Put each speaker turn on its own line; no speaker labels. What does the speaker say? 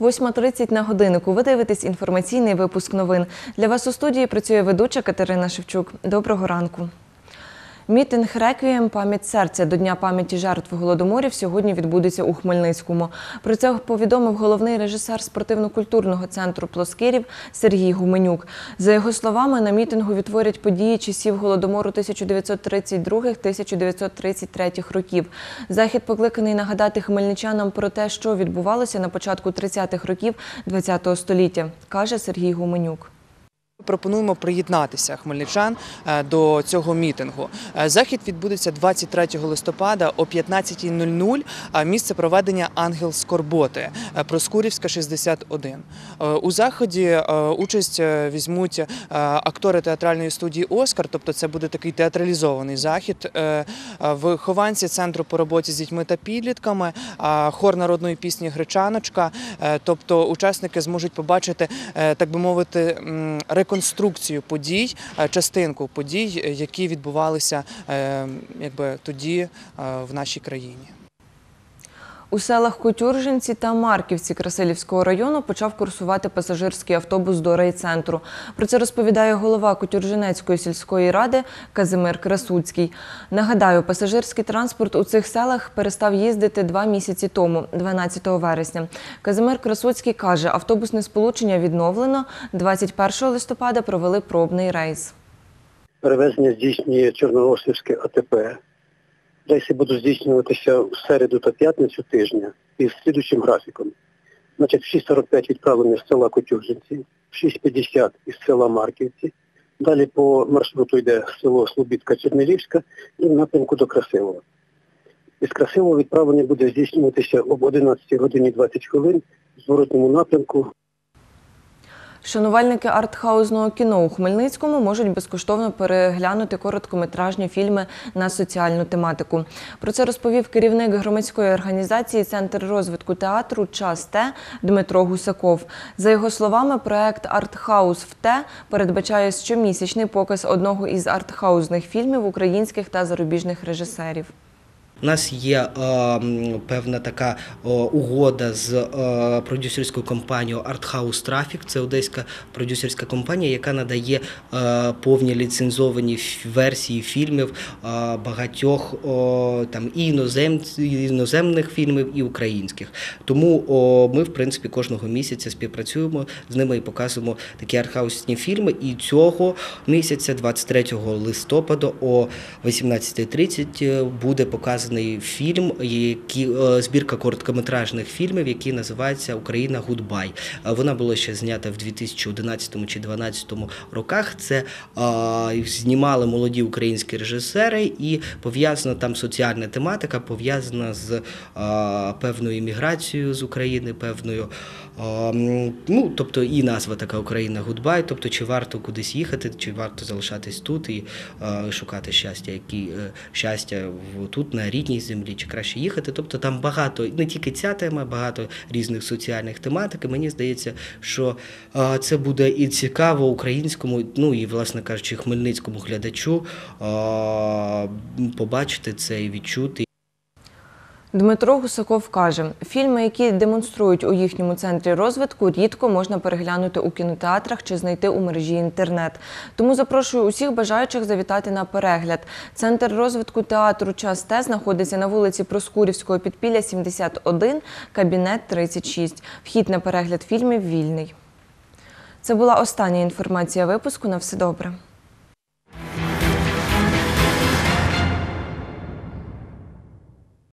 8.30 на годиннику. Ви дивитесь інформаційний випуск новин. Для вас у студії працює ведуча Катерина Шевчук. Доброго ранку. Мітинг «Реквієм. Пам'ять серця до Дня пам'яті жертв голодоморів сьогодні відбудеться у Хмельницькому. Про це повідомив головний режисер спортивно-культурного центру Плоскирів Сергій Гуменюк. За його словами, на мітингу відтворять події часів голодомору 1932-1933 років. Захід покликаний нагадати хмельничанам про те, що відбувалося на початку 30-х років ХХ століття, каже Сергій Гуменюк.
Пропонуємо приєднатися хмельничан е, до цього мітингу. Е, Захід відбудеться 23 листопада о 15.00. а Місце проведення Ангел Скорботи е, Проскурівська 61. Е, У заході участь візьмуть актори театральної студії Оскар, тобто це буде такий театралізований захід. Е, Вихованці центру по роботі з дітьми та підлітками, хор народної пісні Гречаночка. Тобто учасники зможуть побачити, так би мовити, м, реконструкцію подій, е, частинку подій, е, які відбувалися е, якби тоді в нашій країні.
У селах Кутюржинці та Марківці Красилівського району почав курсувати пасажирський автобус до райцентру. Про це розповідає голова Кутюржинецької сільської ради Казимир Красуцький. Нагадаю, пасажирський транспорт у цих селах перестав їздити два місяці тому, 12 вересня. Казимир Красуцький каже, автобусне сполучення відновлено. 21 листопада провели пробний рейс.
Перевезення здійснює Чорноосівське АТП. Рейси будуть здійснюватися в середу та п'ятницю тижня із слідучим графіком. Значить, в 6.45 відправлення з села Котюжинці, в 6.50 із села Марківці. Далі по маршруту йде село Слобідка Чернелівська і в напрямку до Красилова. Із Красилова відправлення буде здійснюватися об 11 годині 20 хвилин в зворотному напрямку
Шанувальники артхаузного кіно у Хмельницькому можуть безкоштовно переглянути короткометражні фільми на соціальну тематику. Про це розповів керівник громадської організації Центр розвитку театру Час Т Дмитро Гусаков. За його словами, проект Артхаус в Т передбачає щомісячний показ одного із артхаузних фільмів українських та зарубіжних режисерів.
У нас є е, певна така о, угода з е, продюсерською компанією Arthouse Traffic. Це одеська продюсерська компанія, яка надає е, повні ліцензовані версії фільмів е, багатьох о, там і інозем, іноземних фільмів, і українських. Тому о, ми, в принципі, кожного місяця співпрацюємо з ними і показуємо такі артхаусні фільми. І цього місяця, 23 листопада, о 18.30 буде показаний фільм, який, е, збірка короткометражних фільмів, який називається Україна Гудбай. Е, Вона була ще знята в 2011 чи 2012 роках. Це е, знімали молоді українські режисери, і пов'язана там соціальна тематика, пов'язана з певною імміграцією з України, певною. Ну, тобто і назва така Україна Гудбай, тобто чи варто кудись їхати, чи варто залишатись тут і шукати щастя, які щастя тут на рідній землі, чи краще їхати. Тобто там багато не тільки ця тема, багато різних соціальних тематик. І мені здається, що це буде і цікаво українському, ну і власне кажучи, хмельницькому глядачу побачити це і відчути.
Дмитро Гусаков каже, фільми, які демонструють у їхньому центрі розвитку, рідко можна переглянути у кінотеатрах чи знайти у мережі інтернет. Тому запрошую усіх бажаючих завітати на перегляд. Центр розвитку театру Час Т знаходиться на вулиці Проскурівського підпілля 71, кабінет 36. Вхід на перегляд фільмів вільний. Це була остання інформація випуску. На все добре.